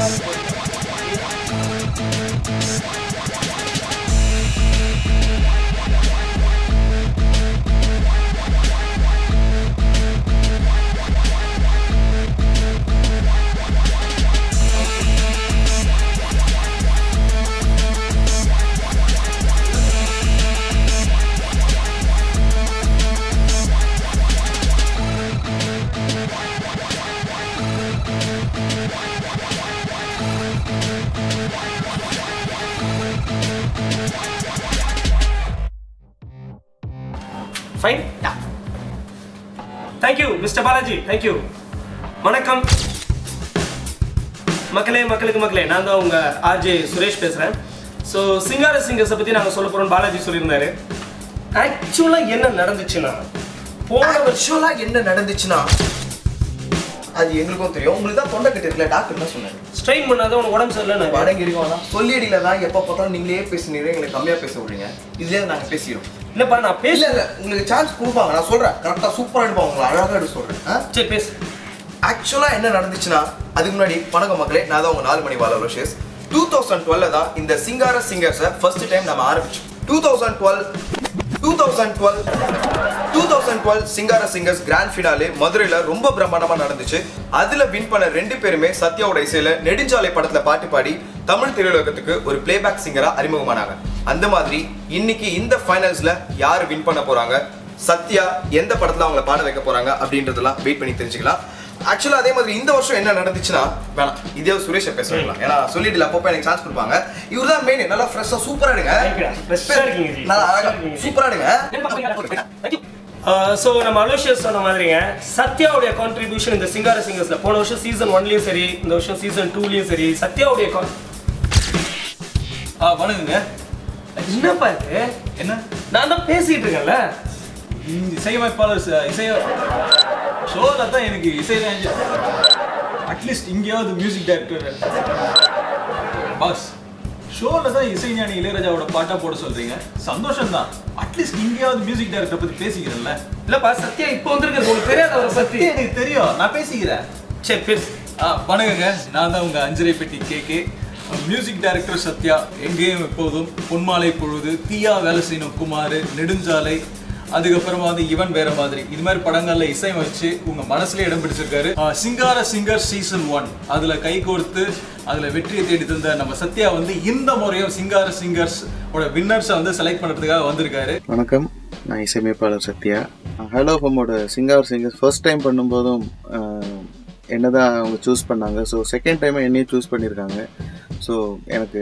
Yes. Thank you mister Balaji thank you வணக்கம். மக்களே மக்களுக்கு மக்களே நான் தான் உங்க ஆர்ஜே சுரேஷ் பேசுறேன். ஸோ சிங்கார சிங்கர்ஸை பத்தி நாங்கள் சொல்ல போறோம் பாலாஜி சொல்லியிருந்தாரு. ஆக்சுவலாக என்ன நடந்துச்சுன்னா போன வருஷம் ஆக்சுவலா என்ன நடந்துச்சுன்னா அது எங்களுக்கும் தெரியும். உங்களுக்கு தான் தொண்டை கட்டு இருக்குல்ல டாக்டர் தான் சொன்னாரு. ஸ்ட்ரெயின் பண்ணாத உனக்கு உடம்பு சரியில்லை நான் வடங்கி இருக்கோம் சொல்லியடியில தான் எப்போ பார்த்தாலும் நீங்களே பேசுனீங்க எங்களுக்கு கம்மியா பேச விடுறீங்க. இதுலயே நாங்க பேசிடுறோம். இல்லைப்பா நான் பேசல இல்ல உங்களுக்கு சான்ஸ் கொடுப்பாங்க. நான் சொல்றேன். கரெக்டா சூப்பரா எடுப்பாங்க உங்களை. அழகா எடுத்து சொல்றேன். ஆ? சரி பேசு. ஆக்சுவலா என்ன நடந்துச்சுன்னா அதுக்கு முன்னாடி வணக்கம் மக்களே. நான் தான் உங்க நாலு மணி வாழ ரோஷேஸ் டூ தௌசண்ட் டுவெல்ல தான் இந்த சிங்கார சிங்கர்ஸை ஃபர்ஸ்ட் டைம் நம்ம ஆரம்பிச்சோம். Two thousand twelve two thousand twelve two thousand twelve Singara singers grand finale மதுரையில் ரொம்ப பிரம்மாண்டமா நடந்துச்சு. அதுல வின் பண்ண ரெண்டு பேருமே சத்யாவோட இசையில நெடுஞ்சாலை படத்துல பாட்டு பாடி தமிழ் திரையுலகத்துக்கு ஒரு பிளேபேக் சிங்கரா அறிமுகமானாங்க. அந்த மாதிரி இன்னைக்கு இந்த ஃபைனல்ஸ்ல யார் வின் பண்ண போறாங்க? சத்யா எந்த படத்துல அவங்கள பாட வைக்க போறாங்க அப்படின்றதெல்லாம் வெயிட் பண்ணி தெரிஞ்சுக்கலாம். ஆக்சுவலா அதே மாதிரி இந்த வருஷம் என்ன நடந்துச்சுன்னா வேணாம் இதே சுரேஷை பேச வைக்கலாம். ஏன்னா சொல்லிட்டு அப்பப்போ எனக்கு சான்ஸ் கொடுப்பாங்க. இவர் தான் மெயின் நல்லா ஃப்ரெஷ்ஷா சூப்பரா எடுங்க. Thank you. Fresh ஆ இருக்கீங்க ஜி. நல்லா அழகா Fresh ஆ இருக்கீங்க ஜி. சூப்பரா எடுங்க ஸோ நம்ம அலோஷியஸ் சொன்ன மாதிரிங்க சத்யாவுடைய கான்ட்ரிபியூஷன் இந்த சிங்கார சிங்கர்ஸ்ல போன வருஷம் சீசன் ஒன்லயும் சரி இந்த வருஷம் சீசன் டூலயும் சரி சத்யாவுடைய ஆ வணக்கங்க என்னப்பா இது? என்ன? நான் தான் பேசிட்டு இருக்கேன்ல. இசையமைப்பாளர் இசைய ஷோவில் தான் எனக்கு இசை அட்லீஸ்ட் இங்கேயாவது மியூசிக் டைரக்டர் பாஸ் ஷோவில் தான் இசைஞானி இளையராஜாவோட பாட்டா போட சொல்றீங்க. சந்தோஷம் தான் அட்லீஸ்ட் இங்கேயாவது மியூசிக் டைரக்டர் பத்தி பேசிக்கிறேன்ல. இல்லப்பா சத்யா இப்போ வந்திருக்கிறது உங்களுக்கு தெரியாத அவரை பத்தி. எனக்கு தெரியும். நான் பேசிக்கிறேன். சரி பேசு. ஆ வணக்கங்க. நான் தான் உங்க அஞ்சரை பெட்டி கேகே மியூசிக் டைரக்டர் சத்யா எங்கேயும் எப்போதும் பொன்மாலை பொழுது தீயா வேலை செய்யணும் குமார் நெடுஞ்சாலை அதுக்கப்புறமா வந்து இவன் வேற மாதிரி. இது மாதிரி படங்கள்ல இசையமைச்சு உங்க மனசுல இடம் பிடிச்சிருக்காரு. சிங்கார சிங்கர் சீசன் ஒன் அதுல கை கோர்த்து அதுல வெற்றியை தேடி தந்த நம்ம சத்யா வந்து இந்த முறையும் சிங்கார சிங்கர்ஸ் ஓட வின்னர்ஸை வந்து செலக்ட் பண்றதுக்காக வந்திருக்காரு. வணக்கம். நான் இசையமைப்பாளர் சத்யா. ஹலோ ஃபம்மோட சிங்கார் சிங்கர்ஸ் ஃபர்ஸ்ட் டைம் பண்ணும்போதும் என்னதான் அவங்க சூஸ் பண்ணாங்க. ஸோ செகண்ட் டைம் என்னையும் சூஸ் பண்ணியிருக்காங்க ஸோ எனக்கு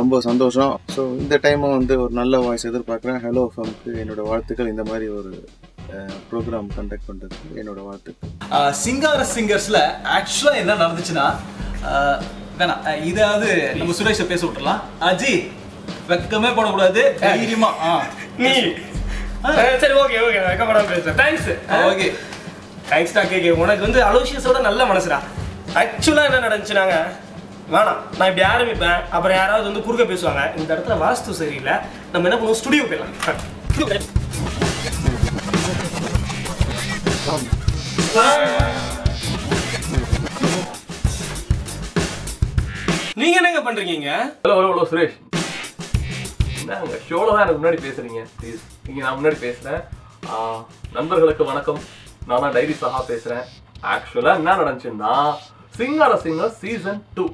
ரொம்ப சந்தோஷம். ஸோ இந்த டைமும் வந்து ஒரு நல்ல வாய்ஸ் எதிர்பார்க்குறேன். ஹலோ ஃபம்க்கு என்னோட வாழ்த்துக்கள். இந்த மாதிரி ஒரு ப்ரோக்ராம் கண்டக்ட் பண்ணுறதுக்கு என்னோட வாழ்த்துக்கள். சிங்கார சிங்கர்ஸ்ல ஆக்சுவலா என்ன நடந்துச்சுன்னா வேணாம். ஆஹ் இதாவது நம்ம சுரேஷை பேச விட்டுறலாம். அஜி வெக்கமே போடக்கூடாது. தைரியமா ஆ நீ. சரி ஓகே ஓகே வெக்கப்படாம பேசுறேன். தேங்க்ஸ் ஓகே தேங்க்ஸ்டா கேக்கே உனக்கு வந்து அலோஷியஸோட நல்ல மனசுடா. ஆக்சுவலாக என்ன நடந்துச்சுனாங்க வேணாம். நான் இப்படி ஆரம்பிப்பேன். அப்புறம் யாராவது வந்து குறுக்க பேசுவாங்க. இந்த இடத்துல வாஸ்து சரியில்லை. நம்ம என்ன பண்ணுவோம்? ஸ்டுடியோ போயிடலாம். நீங்க என்னங்க பண்றீங்க? Hello hello hello Suresh. என்னங்க ஷோல தான் எனக்கு முன்னாடி பேசுறீங்க. ப்ளீஸ் நீங்க நான் முன்னாடி பேசுறேன். நண்பர்களுக்கு வணக்கம். நான் டைரி சஹா பேசுறேன். ஆக்சுவலா என்ன நடந்துச்சுன்னா Singara singer season two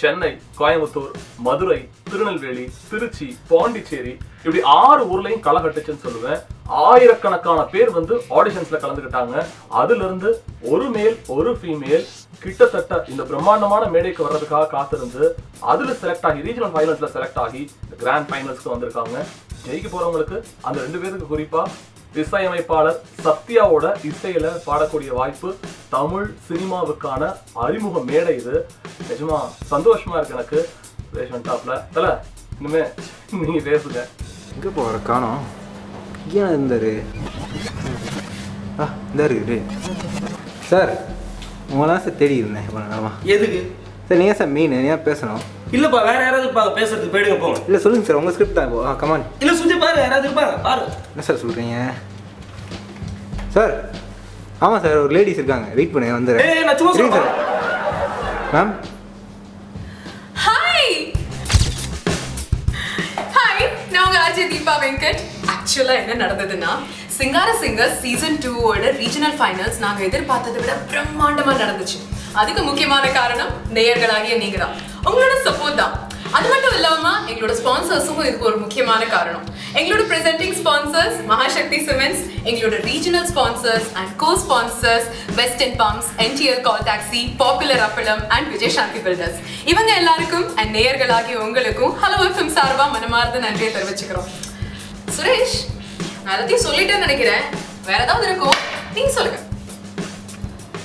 Chennai Coimbatore Madurai Tirunelveli Trichy Pondicherry இப்படி ஆறு ஊர்லயும் களை கட்டுச்சுன்னு சொல்லுவேன். ஆயிரக்கணக்கான பேர் வந்து ஆடிஷன்ஸ்ல கலந்துக்கிட்டாங்க. அதுல இருந்து ஒரு மேல் ஒரு ஃபீமேல் கிட்டத்தட்ட இந்த பிரம்மாண்டமான மேடைக்கு வர்றதுக்காக காத்திருந்து அதுல செலக்ட் ஆகி ரீஜனல் ஃபைனல்ஸ்ல செலக்ட் ஆகி கிராண்ட் ஃபைனல்ஸ்க்கு வந்திருக்காங்க. ஜெயிக்க போறவங்களுக்கு அந்த ரெண்டு பேருக்கு குறிப்பா இசையமைப்பாளர் சத்யாவோட இசையில பாடக்கூடிய வாய்ப்பு தமிழ் சினிமாவுக்கான அறிமுக மேடை இது. நிஜமா சந்தோஷமா இருக்கு எனக்கு. ரேஷன் டாப்ல தல இனிமே நீங்க பேசுங்க. எங்கே போகிற காணோம். ஏன் இருந்தார் ஆ இருந்தாரு இரு. சார் உங்களாம் சார் தேடி இருந்தேன் எதுக்கு? சார் நீங்கள் சார் மெயின் ஏன் பேசணும்? இல்லப்பா வேற யாராவது இருப்பாங்க பேசுறதுக்கு போயிடுங்க போங்க. இல்ல சொல்லுங்க சார் உங்க ஸ்கிரிப்ட் தான் ஆ கமான் இல்ல சுஜி பாரு யாராவது இருப்பாங்க பாரு. என்ன சார் சொல்றீங்க? சார் ஆமா சார் ஒரு லேடிஸ் இருக்காங்க. வெயிட் பண்ணி வந்துறேன் ஏய் நான் சும்மா சொல்றேன். மேம் ஹாய் ஹாய் நான் உங்க அஜய் தீபா வெங்கட். ஆக்சுவலா என்ன நடந்ததுன்னா சிங்கார சிங்கர் சீசன் டூவோட ரீஜனல் ஃபைனல்ஸ் நாங்கள் எதிர்பார்த்ததை விட பிரம்மாண்டமாக நடந்துச்சு. அதுக்கு முக்கியமான காரணம் நேயர்களாகிய நீங்கள் தான் உங்களோட சப்போர்ட் தான். அது மட்டும் இல்லாம எங்களோட ஸ்பான்சர்ஸும் இதுக்கு ஒரு முக்கியமான காரணம். எங்களோட பிரசன்டிங் ஸ்பான்சர்ஸ் மகாசக்தி சிமெண்ட்ஸ் எங்களோட regional sponsors and co sponsors western pumps NTL call taxi popular Appalam and Vijay Shanthi builders இவங்க எல்லாருக்கும் அண்ட் நேயர்களாகிய உங்களுக்கும் ஹலோ எஃப்எம் சார்பா மனமார்ந்த நன்றியை தெரிவிச்சுக்கிறோம். சுரேஷ் நான் எல்லாத்தையும் சொல்லிட்டேன்னு நினைக்கிறேன். வேற ஏதாவது இருக்கும் நீங்க சொல்லுங்க.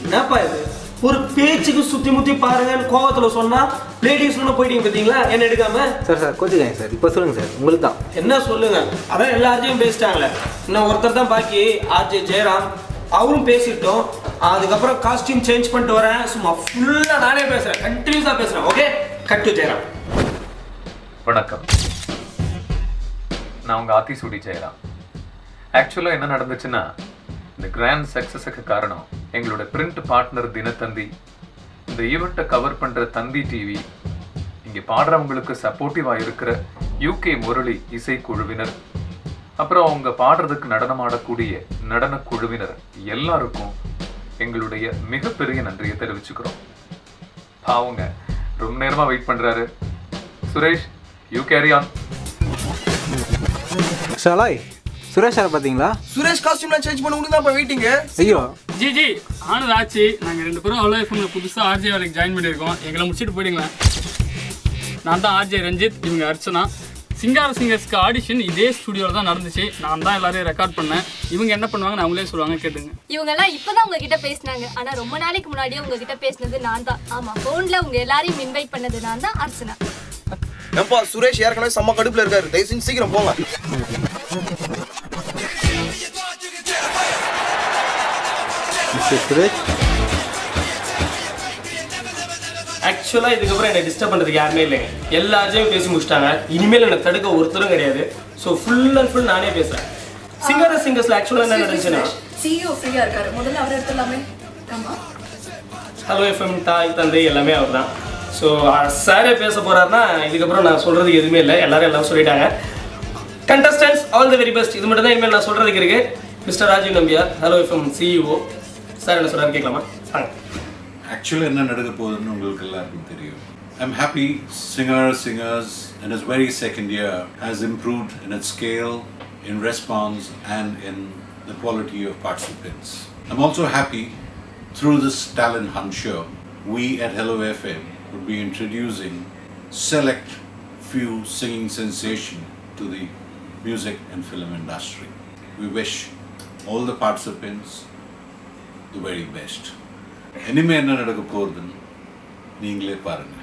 என்னப்பா இது? ஒரு பேச்சுக்கு சுத்தி முத்தி பாருங்கன்னு கோவத்துல சொன்னா லேடிஸ் போயிட்டீங்க பாத்தீங்களா? என்ன எடுக்காம? சார் சார் கோச்சுக்காங்க சார். இப்போ சொல்லுங்கள் சார். உங்களுக்கு தான். என்ன சொல்லுங்க? அதான் எல்லாத்தையும் பேசிட்டாங்களே. இன்னும் ஒருத்தர் தான் பாக்கி. ஆர்ஜே ஜெயராம். அவரும் பேசிட்டோம். அதுக்கப்புறம் காஸ்டியூம் சேஞ்ச் பண்ணிட்டு வரேன். சும்மா ஃபுல்லா நானே பேசுறேன். கண்டினியூஸா பேசுறேன். ஓகே கட் டு ஜெயராம் வணக்கம். நான் உங்க ஆத்திசூடி ஜெயராம். ஆக்சுவலாக என்ன நடந்துச்சுன்னா இந்த கிராண்ட் சக்ஸஸுக்கு காரணம் எங்களோட பிரிண்ட் பார்ட்னர் தினத்தந்தி. இந்த ஈவெண்ட்டை கவர் பண்ணுற தந்தி டிவி இங்கே பாடுறவங்களுக்கு சப்போர்ட்டிவாக இருக்கிற யூகே முரளி இசைக்குழுவினர் அப்புறம் அவங்க பாடுறதுக்கு நடனமாடக்கூடிய நடன குழுவினர் எல்லாருக்கும் எங்களுடைய மிகப்பெரிய நன்றியை தெரிவிச்சுக்கிறோம். பாவங்க ரொம்ப நேரமாக வெயிட் பண்ணுறாரு Suresh you carry on Suresh sir பார்த்தீங்களா சுரேஷ் காஸ்டியூம்லாம் சேஞ்ச் பண்ண உனக்கு தான் வெயிட்டிங்க ஐயோ. ஜி ஜி ஆனது ஆச்சு. நாங்கள் ரெண்டு பேரும் அவ்வளோ எஃப்எம்ல புதுசாக ஆர்ஜே வேலைக்கு ஜாயின் பண்ணியிருக்கோம். எங்களை முடிச்சுட்டு போயிடுங்களேன். நான் தான் ஆர்ஜே ரஞ்சித் இவங்க அர்ச்சனா. சிங்கார சிங்கர்ஸ்க்கு ஆடிஷன் இதே ஸ்டுடியோவில் தான் நடந்துச்சு. நான் தான் எல்லாரையும் ரெக்கார்ட் பண்ணேன். இவங்க என்ன பண்ணுவாங்கன்னு அவங்களே சொல்லுவாங்க கேட்டுங்க. இவங்கெல்லாம் இப்பதான் உங்ககிட்ட பேசினாங்க. ஆனா ரொம்ப நாளைக்கு முன்னாடியே உங்ககிட்ட பேசினது நான் தான். ஆமா போன்ல உங்க எல்லாரையும் இன்வைட் பண்ணது நான் தான் அர்ச்சனா. ஏப்பா சுரேஷ் ஏற்கனவே செம்ம கடுப்புல இருக்காரு. தயவு செஞ்சு சீக்கிரம் போங்க. மிஸ்டர் சுரேஷ் ஆக்சுவலா இதுக்கப்புறம் என்னை டிஸ்டர்ப் பண்றதுக்கு யாருமே இல்லைங்க. எல்லாரையும் பேசி முடிச்சிட்டாங்க. இனிமேல் என்னை தடுக்க ஒருத்தரும் கிடையாது. ஸோ ஃபுல் அண்ட் ஃபுல் நானே பேசுறேன். சிங்கர் சிங்கர்ஸ்ல ஆக்சுவலா என்ன நடந்துச்சுன்னா சிஇஓ ஃப்ரீயா இருக்காரு. முதல்ல அவர் எடுத்துடலாமே. ஆமா. ஹலோ எஃப்எம் தாய் தந்தை எல்லாமே அவர் தான் ஸோ சாரே பேச போறாருன்னா இதுக்கப்புறம் நான் சொல்றதுக்கு எதுவுமே இல்லை. எல்லாரும் எல்லாம் சொல்லிட்டாங்க. Contestants all the very best இது மட்டும் தான் இனிமேல் நான் சொல்றதுக்கு இருக்கு mister Rajeev Nambiar hello FM CEO sir என்ன சொல்றாரு கேட்கலாமா வாங்க ஆக்சுவலாக என்ன நடக்க போகுதுன்னு உங்களுக்கு எல்லாருக்கும் தெரியும் I'm happy singer singers in its very second year has improved in its scale, in response, and in the quality of participants. I'm also happy through this talent hunt show, we at Hello FM would be introducing select few singing sensation to the music and film industry. We wish all the participants the very best. இனிமே என்ன நடக்க போகுதுன்னு நீங்களே பாருங்க